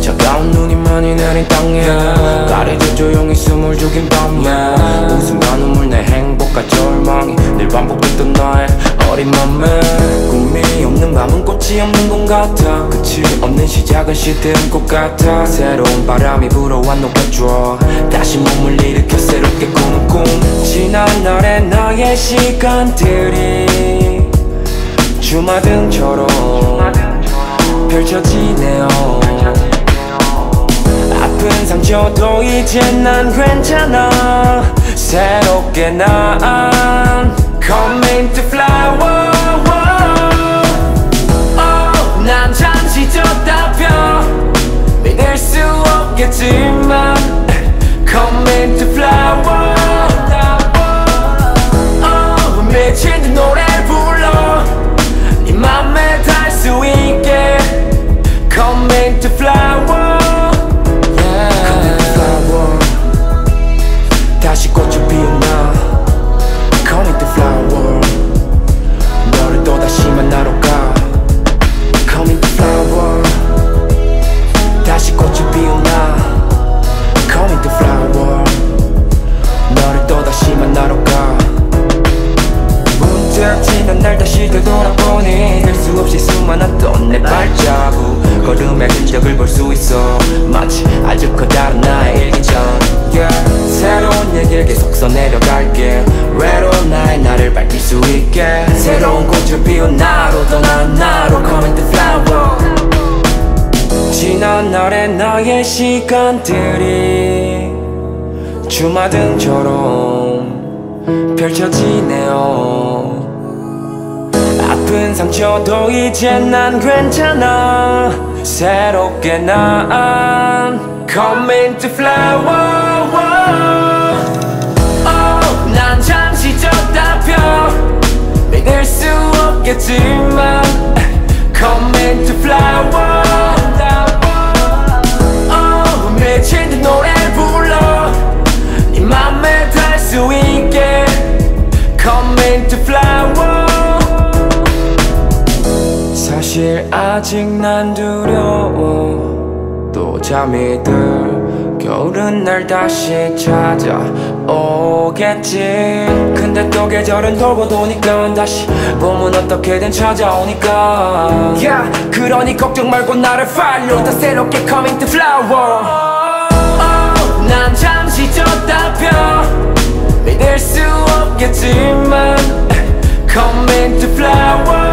차가운 눈이 많이 내린 땅에 가려져 조용히 숨을 죽인 밤에 웃음과 눈물 내 행복과 절망이 늘 반복됐던 나의 어린 맘에. 꿈이 없는 밤은 꽃이 없는 것 같아. 끝이 없는 시작은 시든 꽃 같아. 새로운 바람이 불어와 녹아줘 다시 몸을 일으켜 새롭게 꾸는 꿈. 지난 날의 나의 시간들이 주마등처럼 펼쳐지네요. 아픈 상처도 이제 난 괜찮아. 새롭게 난 Coming to flower. 수 없겠지만 Coming to flower. oh, 미친 듯 노래 Coming to flower yeah. Flower 다시 꽃을 피우나 Coming to flower 너를 또다시 만나러 가 Coming to flower 다시 꽃을 피우나 Coming to flower 너를 또다시 만나러 가 문득 지난 날 다시 되돌아보니 들수 없이 수많았던 내 발자국 걸음의 흔적을 볼 수 있어. 마치 아주 커다란 나의 일기장 yeah. 새로운 얘기를 계속 써내려갈게. 외로운 나의 나를 밝힐 수 있게. 새로운 꽃을 피운 나로 떠난 나로 Coming to flower. 지난 날의 나의 시간들이 주마등처럼 펼쳐지네요 아픈 상처도 이제 난 괜찮아. 새롭게 난 Coming to flower oh, 난 잠시 졌다 펴 믿을 수 없겠지 아직 난 두려워. 또 잠이 들 겨울은 날 다시 찾아오겠지. 근데 또 계절은 돌고 도니까 다시 봄은 어떻게든 찾아오니까. yeah, 그러니 걱정 말고 나를 follow 다 새롭게 coming to flower. oh, 난 잠시 졌다 펴. 믿을 수 없겠지만 coming to flower